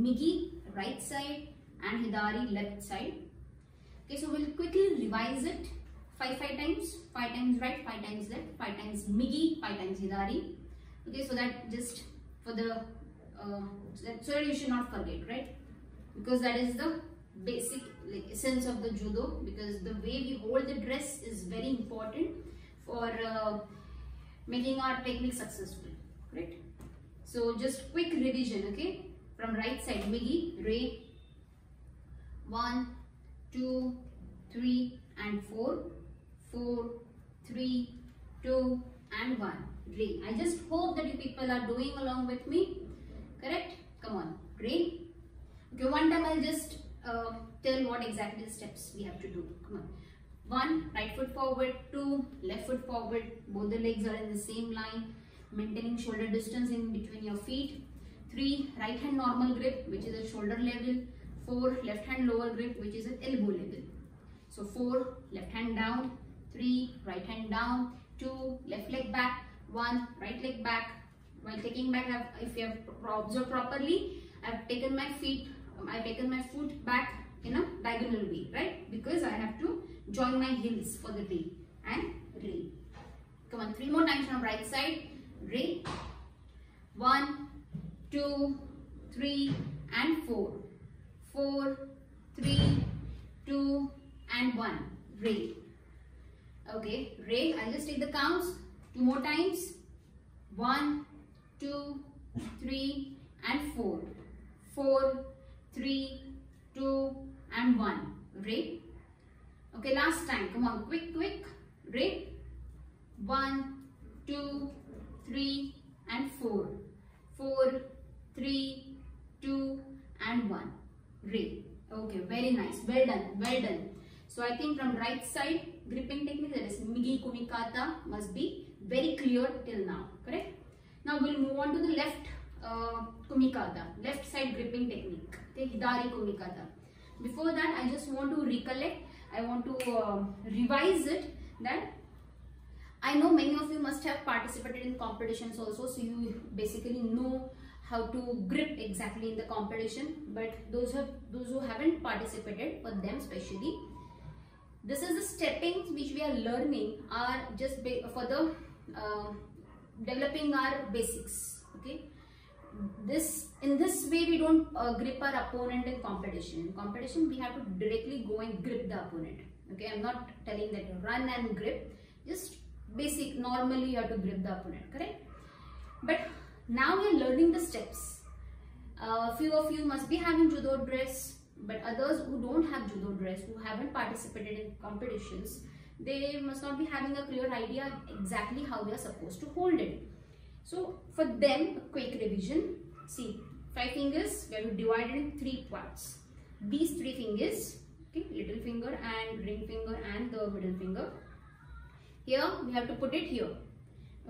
Migi, right side, and Hidari, left side. Okay, so we'll quickly revise it. 5 5 times, 5 times right, 5 times left, 5 times Migi, 5 times Hidari. Okay, so that just for the, uh, so that you should not forget, right? Because that is the basic like essence of the judo because the way we hold the dress is very important for uh, making our technique successful right so just quick revision okay from right side migi re one two three and four four three two and one re i just hope that you people are doing along with me correct come on re okay one time i'll just uh, tell what exactly the steps we have to do. Come on. One, right foot forward. Two, left foot forward. Both the legs are in the same line. Maintaining shoulder distance in between your feet. Three, right hand normal grip, which is at shoulder level. Four, left hand lower grip, which is at elbow level. So four, left hand down. Three, right hand down. Two, left leg back. One, right leg back. While taking back, if you have observed properly, I've taken my feet I've taken my foot back in a diagonal way, right? Because I have to join my heels for the re and re. Come on, three more times from right side. Re. One, two, three, and four. Four, three, two, and one. Re. Okay, re. I'll just take the counts. Two more times. One, two, three, and four. Four, 3, 2 and 1. Rei. Okay, last time. Come on, quick, quick. Rei. 1, 2, 3 and 4. 4, 3, 2 and 1. Rei. Okay, very nice. Well done, well done. So I think from right side, gripping technique that is Migi Kumikata must be very clear till now. Correct? Now we'll move on to the left uh, Kumikata, left side gripping technique. Okay, Hidari Kumikata. Before that, I just want to recollect, I want to uh, revise it that I know many of you must have participated in competitions also, so you basically know how to grip exactly in the competition. But those have those who haven't participated, for them especially, this is the steppings which we are learning are just for the uh, developing our basics. Okay, this in this way we don't uh, grip our opponent in competition in competition we have to directly go and grip the opponent okay i'm not telling that you run and grip just basic normally you have to grip the opponent correct but now we are learning the steps a uh, few of you must be having judo dress but others who don't have judo dress who haven't participated in competitions they must not be having a clear idea exactly how they are supposed to hold it so for them, quick revision. See, five fingers, we have to divide it in three parts. These three fingers, okay, little finger and ring finger and the middle finger. Here, we have to put it here.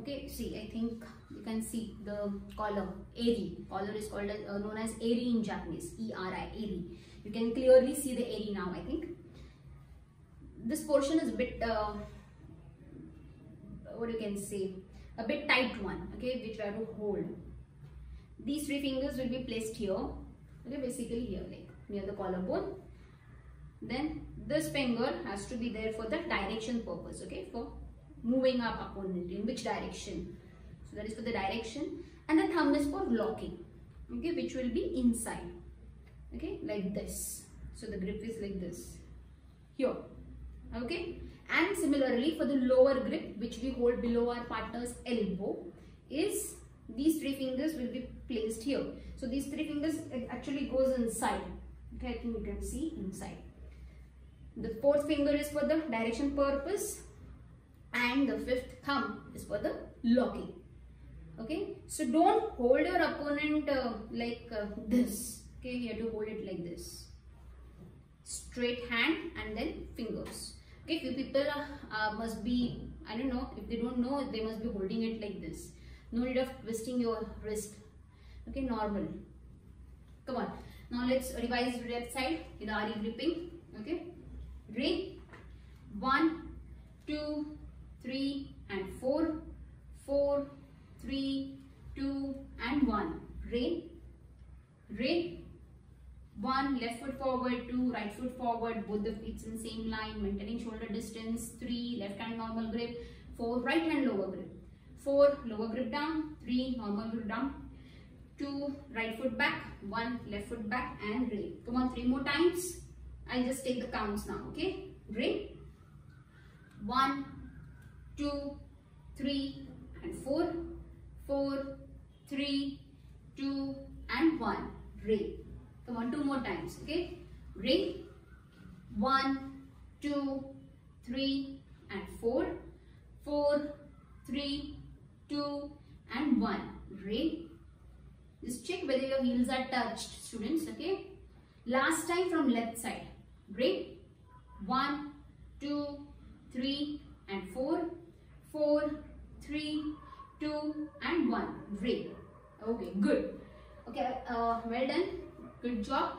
Okay, see, I think you can see the collar, eri. Collar is called uh, known as eri in Japanese, E-R-I, eri. You can clearly see the eri now, I think. This portion is a bit, uh, what you can say, a bit tight one okay which we have to hold these three fingers will be placed here okay basically here like near the collarbone then this finger has to be there for the direction purpose okay for moving our opponent in which direction? So that is for the direction. And the thumb is for locking okay which will be inside. Okay like this. So the grip is like this. Here. Okay? And similarly for the lower grip which we hold below our partner's elbow is these three fingers will be placed here. So these three fingers actually goes inside. Okay, I think you can see inside. The fourth finger is for the direction purpose and the fifth thumb is for the locking. Okay, so don't hold your opponent uh, like uh, this. Okay, you have to hold it like this. Straight hand and then fingers. Okay? Few people uh, must be i don't know if they don't know they must be holding it like this. No need of twisting your wrist. Okay? Normal. Come on. Now let's revise left side hidari gripping. Okay? Two three and four four three two and one ring Rei. One, left foot forward, two, right foot forward, both the feet in same line, maintaining shoulder distance, three, left hand normal grip, four, right hand lower grip, four, lower grip down, three, normal grip down, two, right foot back, one, left foot back and rei. Come on, three more times. I'll just take the counts now, okay? Rei. One, two, three and four. four, four, three, two and one. Rei. Come on, two more times, okay? Rei. One, two, three and four. four, four, three, two and one. Rei. Just check whether your heels are touched, students, okay? Last time from left side. Great. One, two, three and four, four, three, two and one. Great. Okay, good. Okay, uh, well done. Good job.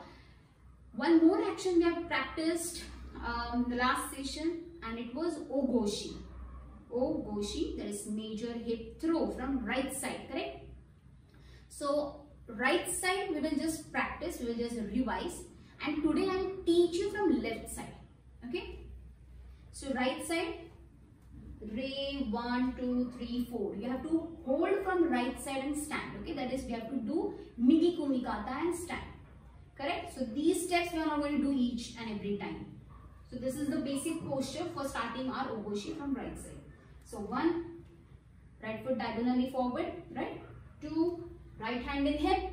One more action we have practiced um, the last session and it was Ogoshi. Ogoshi, that is major hip throw from right side, correct? So, right side we will just practice, we will just revise and today I will teach you from left side, okay? So, right side, rei, one, two, three, four. You have to hold from right side and stand, okay? That is, we have to do Migi Kumikata and stand correct? So these steps we are not going to do each and every time. So this is the basic posture for starting our ogoshi from right side. So one right foot diagonally forward right? Two right hand in hip.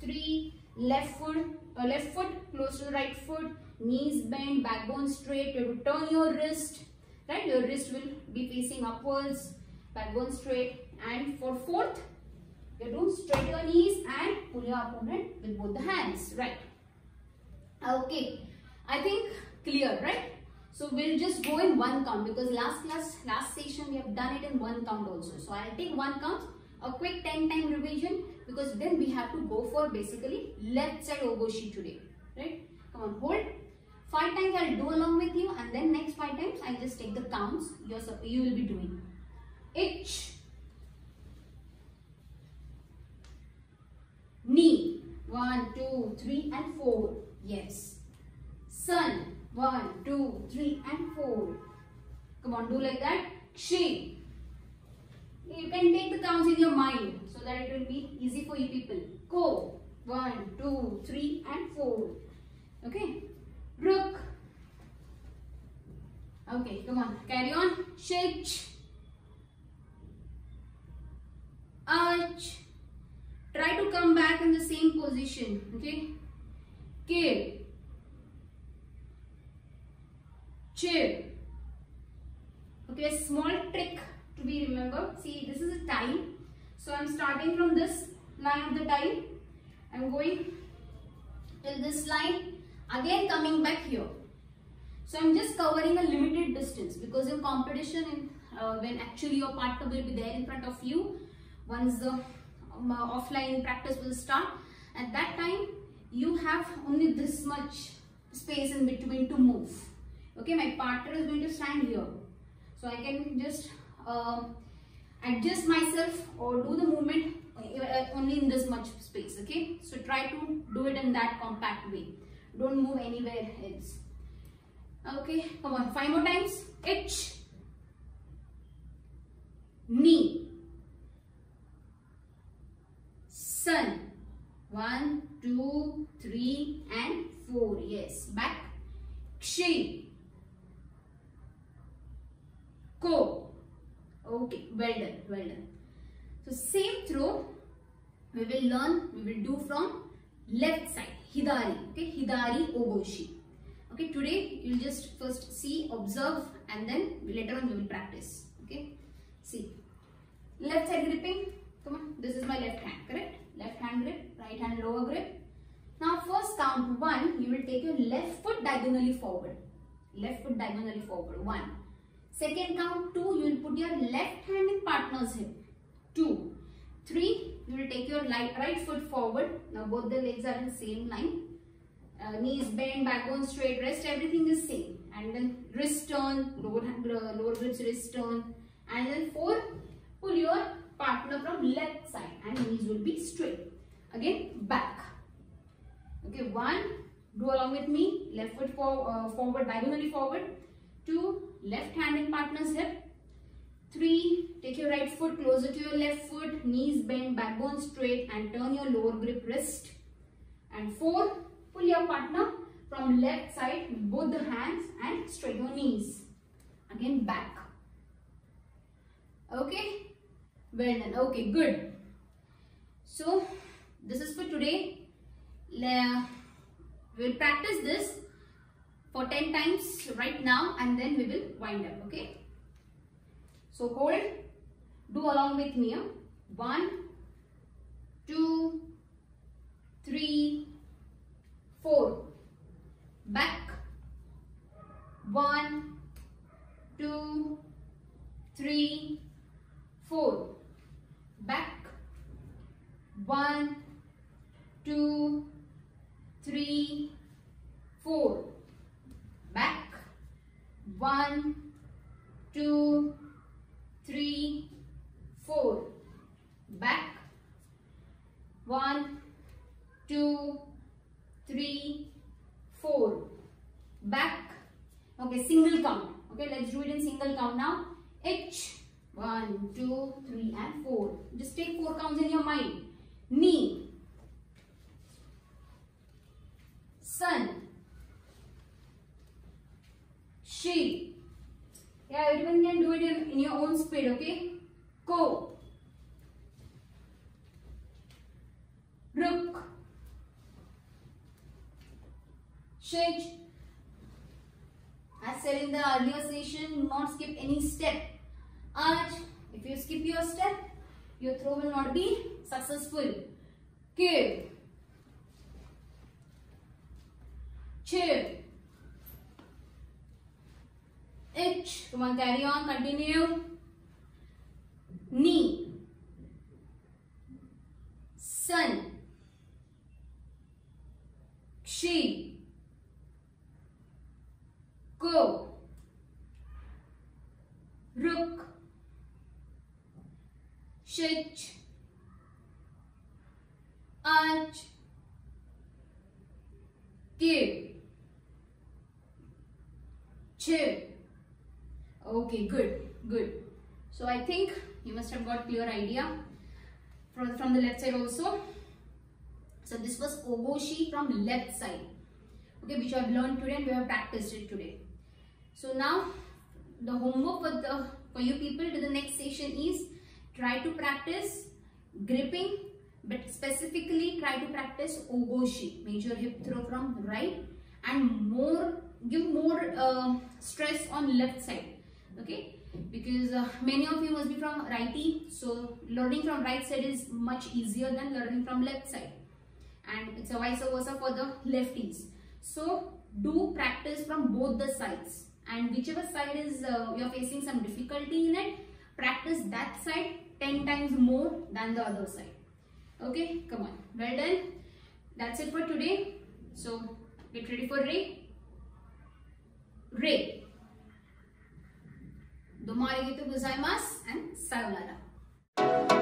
Three left foot uh, left foot close to the right foot. Knees bent backbone straight. You have to turn your wrist right your wrist will be facing upwards backbone straight and for fourth you do straight your knees and pull your opponent with both the hands. Right. Okay. I think clear, right? So we'll just go in one count because last class, last session we have done it in one count also. So I'll take one count, a quick 10 time revision because then we have to go for basically left side ogoshi today. Right? Come on, hold. Five times I'll do along with you and then next five times I'll just take the counts you're, you will be doing. Ich, knee. One, two, three and four. Yes. Sun. One, two, three and four. Come on, do like that. Kshe. You can take the counts in your mind so that it will be easy for you people. Ko. One, two, three and four. Okay. Rook. Okay, come on. Carry on. Shich. Arch. Try to come back in the same position. Okay. Kill. Chill. Okay, a small trick to be remembered. See, this is a time. So I'm starting from this line of the time. I'm going till this line. Again coming back here. So I'm just covering a limited distance because in competition, in, uh, when actually your partner will be there in front of you, once the um, uh, offline practice will start. At that time you have only this much space in between to move. Okay my partner is going to stand here. So i can just uh, adjust myself or do the movement uh, only in this much space. Okay? So try to do it in that compact way don't move anywhere else okay come on five more times ich knee sun. One, two, three and four. Yes. Back. Kshe. Ko. Okay. Well done. Well done. So same throw we will learn, we will do from left side. Hidari. Okay. Hidari Ogoshi. Okay. Today you will just first see, observe and then later on we will practice. Okay. See. Left side gripping. Come on. This is my left hand. Correct? left hand grip, right hand lower grip. Now first count 1, you will take your left foot diagonally forward. Left foot diagonally forward, 1. Second count 2, you will put your left hand in partner's hip, 2. 3, you will take your right, foot forward. Now both the legs are in same line. Uh, knees bend, backbone straight, rest everything is same. And then wrist turn, lower, uh, lower grips wrist turn. And then 4, pull your partner from left side and knees will be straight. Again back. Okay, one do along with me left foot for, uh, forward diagonally forward two left hand in partner's hip three take your right foot closer to your left foot knees bend backbone straight and turn your lower grip wrist. And four pull your partner from left side both the hands and straight your knees. Again back. Okay? Well done. Okay good. So this is for today. We'll practice this for 10 times right now and then we will wind up okay so hold. Do along with me one two three four. Back. One two three four. Back. One two three, four. Back. One, two, three, four. Back. One, two, three, four. Back. Okay, single count. Okay, let's do it in single count now. H. One, two, three, and four. Just take four counts in your mind. Knee. sun she yeah everyone can do it in, in your own speed okay go rook shake as said in the earlier session do not skip any step arch if you skip your step your throw will not be successful give chair. Come on, carry on, continue. Knee. Sun. She. Go. Rook. Shich. Arch. Give chill okay good good. So i think you must have got clear idea from from the left side also. So this was ogoshi from left side okay which i have learned today and we have practiced it today. So now the homework for the for you people to the next session is try to practice gripping but specifically try to practice ogoshi major hip throw from right and more give more uh, stress on left side okay? Because uh, many of you must be from righty so learning from right side is much easier than learning from left side. And it's a vice versa for the lefties. So do practice from both the sides. And whichever side is uh, you're facing some difficulty in it practice that side 10 times more than the other side. Okay? Come on. Well done. That's it for today. So get ready for Rei Rei. どうもありがとうございます。さようなら。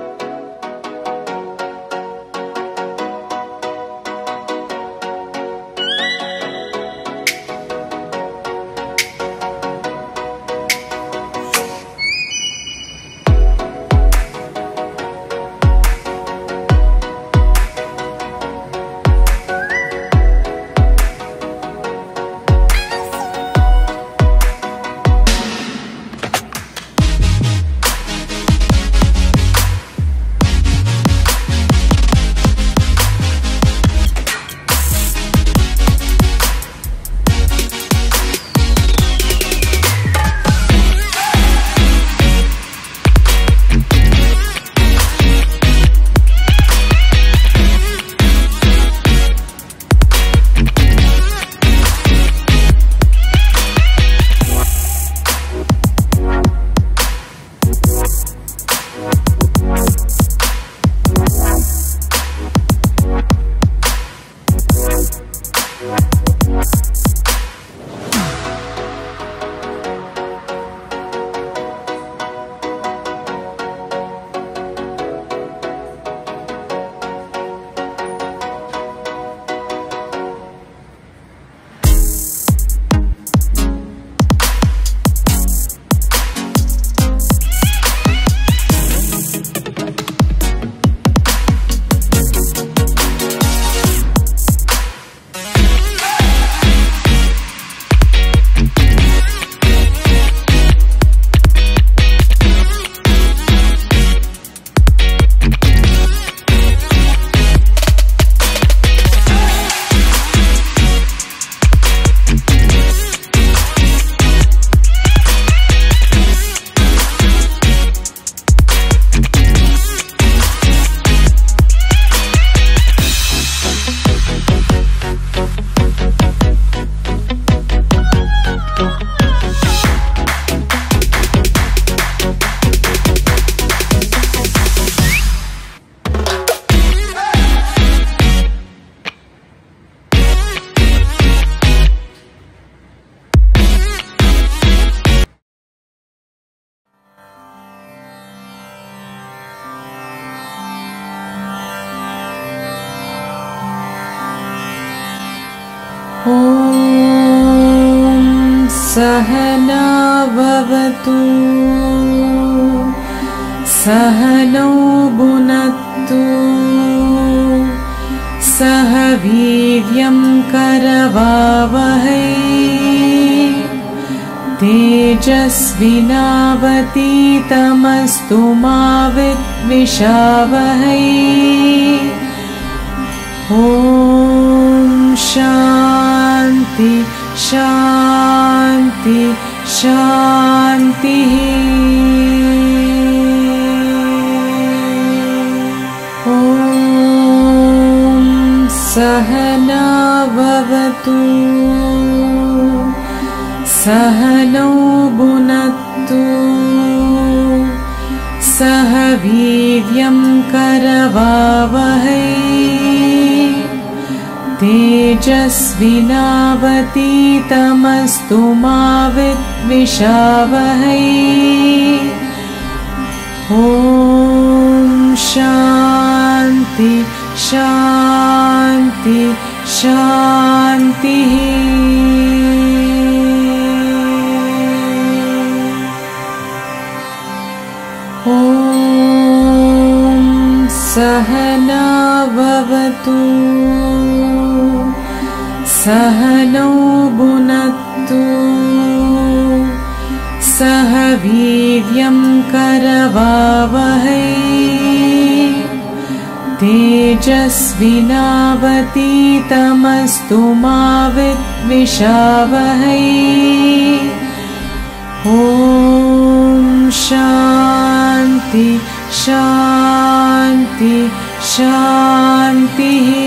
वीर्यं करवावहै। तेजस्विनावतीतमस्तु मा विद्विषावहै। ॐ शान्ति शान्ति शान्तिः सहनावतु सहनौ भुनक्तु सह वीर्यं करवावहै। तेजस्विनावतीतमस्तु मा विद्विषावहै। ॐ शान्ति शान्ति शान्तिः। ॐ सहनौ भुनक्तु सह वीर्यं करवावहै तेजस्विनावतीतमस्तु मा विद्विषावहै। ॐ शान्ति शान्ति शान्तिः